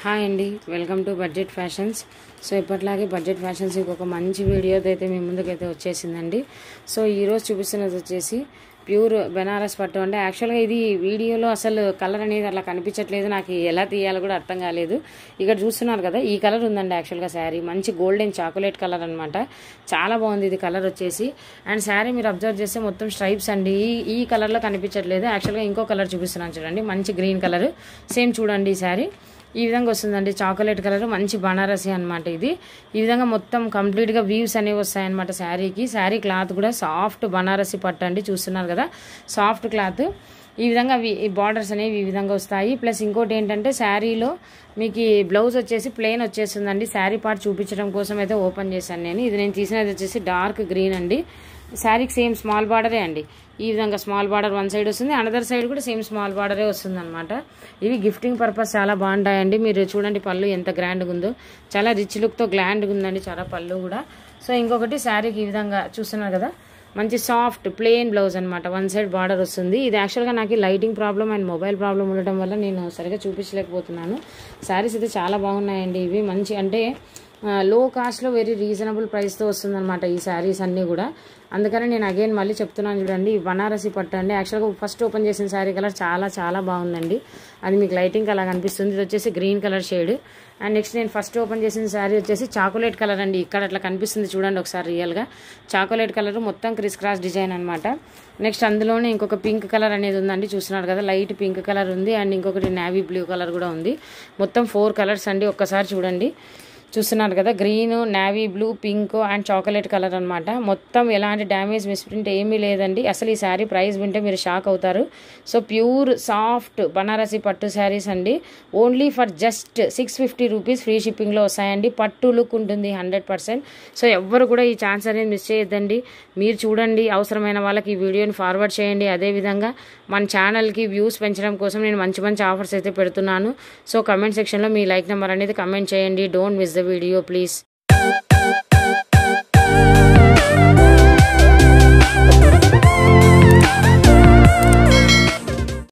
Hi అండి welcome to budget fashions. So ఇప్పట్లాగే budget fashions ఇంకొక మంచి వీడియోతో అయితే మీ ముందుకైతే వచ్చేసిందండి. సో ఈరోజు చూపిస్తున్నది వచ్చేసి ప్యూర్ బెనారస్ పట్టు. అంటే యాక్చువల్గా ఇది వీడియోలో అసలు కలర్ అనేది అట్లా కనిపించట్లేదు. నాకు ఎలా తీయాలో కూడా అర్థం కాలేదు. ఇక్కడ చూస్తున్నారు కదా ఈ కలర్ ఉందండి యాక్చువల్గా శారీ. మంచి గోల్డెన్ చాక్లెట్ కలర్ అనమాట చాలా బాగుంది ఇది కలర్ వచ్చేసి. అండ్ శారీ మీరు అబ్జర్వ్ చేస్తే మొత్తం స్ట్రైప్స్ అండి. ఈ ఈ కలర్లో కనిపించట్లేదు. యాక్చువల్గా ఇంకో కలర్ చూపిస్తున్నాను చూడండి. మంచి గ్రీన్ కలర్. సేమ్ చూడండి ఈ శారీ. ఈ విధంగా వస్తుందండి. చాక్లెట్ కలర్ మంచి బనారసి అనమాట ఇది. ఈ విధంగా మొత్తం కంప్లీట్గా వ్యూస్ అనేవి వస్తాయన్నమాట శారీకి. శారీ క్లాత్ కూడా సాఫ్ట్ బనారసి పట్టు అండి చూస్తున్నారు కదా. Soft cloth. ఈ విధంగా ఈ బార్డర్స్ అనేవి ఈ విధంగా వస్తాయి. ప్లస్ ఇంకోటి ఏంటంటే శారీలో మీకు ఈ బ్లౌజ్ వచ్చేసి ప్లెయిన్ వచ్చేస్తుందండి. శారీ పార్ట్ చూపించడం కోసం అయితే ఓపెన్ చేశాను నేను. ఇది నేను తీసినది వచ్చేసి డార్క్ గ్రీన్ అండి. శారీకి సేమ్ స్మాల్ బార్డరే అండి. ఈ విధంగా స్మాల్ బార్డర్ వన్ సైడ్ వస్తుంది. అనదర్ సైడ్ కూడా సేమ్ స్మాల్ బార్డరే వస్తుంది అనమాట ఇవి గిఫ్టింగ్ పర్పస్ చాలా బాగుంటాయండి. మీరు చూడండి పళ్ళు ఎంత గ్రాండ్గా ఉందో. చాలా రిచ్ లుక్తో గ్రాండ్గా ఉందండి చాలా పళ్ళు కూడా. సో ఇంకొకటి శారీకి ఈ విధంగా చూస్తున్నారు కదా. మంచి సాఫ్ట్ ప్లెయిన్ బ్లౌజ్ అనమాట వన్ సైడ్ బార్డర్ వస్తుంది. ఇది యాక్చువల్గా నాకు lighting problem and mobile problem ఉండటం వల్ల నేను సరిగా చూపించలేకపోతున్నాను. శారీస్ అయితే చాలా బాగున్నాయండి ఇవి. మంచి అంటే లో కాస్ట్లో వెరీ రీజనబుల్ ప్రైస్తో వస్తుందన్నమాట ఈ శారీస్ అన్నీ కూడా. అందుకని నేను అగైన్ మళ్ళీ చెప్తున్నాను చూడండి ఈ బనారసి పట్టు అండి. యాక్చువల్గా ఫస్ట్ ఓపెన్ చేసిన శారీ కలర్ చాలా చాలా బాగుందండి. అది మీకు లైటింగ్ అలా కనిపిస్తుంది ఇది వచ్చేసి green colour shade and next నేను ఫస్ట్ ఓపెన్ చేసిన శారీ వచ్చేసి చాకోలేట్ కలర్ అండి. ఇక్కడ అట్లా కనిపిస్తుంది చూడండి ఒకసారి రియల్గా చాకోలెట్ కలర్ మొత్తం క్రిస్ క్రాస్ డిజైన్ అనమాట నెక్స్ట్ అందులోనే ఇంకొక పింక్ కలర్ అనేది ఉందండి. చూస్తున్నారు కదా లైట్ పింక్ కలర్ ఉంది. అండ్ ఇంకొకటి నావీ బ్లూ కలర్ కూడా ఉంది. మొత్తం ఫోర్ కలర్స్ అండి. ఒక్కసారి చూడండి. చూస్తున్నారు కదా green navy blue pink and chocolate colour అనమాట మొత్తం ఎలాంటి డ్యామేజ్ మిస్ప్రింట్ ఏమీ లేదండి. అసలు ఈ శారీ ప్రైస్ వింటే మీరు షాక్ అవుతారు. సో ప్యూర్ సాఫ్ట్ బనారసి పట్టు శారీస్ అండి. Only for just six fifty rupees free షిప్పింగ్లో వస్తాయండి. పట్టు లుక్ ఉంటుంది హండ్రెడ్ పర్సెంట్. సో ఎవ్వరు కూడా ఈ ఛాన్స్ అనేది మిస్ చేయొద్దండి. మీరు చూడండి అవసరమైన వాళ్ళకి ఈ వీడియోని ఫార్వర్డ్ చేయండి. అదేవిధంగా మన ఛానల్కి వ్యూస్ పెంచడం కోసం నేను మంచి మంచి ఆఫర్స్ అయితే పెడుతున్నాను. సో కమెంట్ సెక్షన్లో మీ లైక్ నెంబర్ అనేది కమెంట్ చేయండి. Don't miss the video please.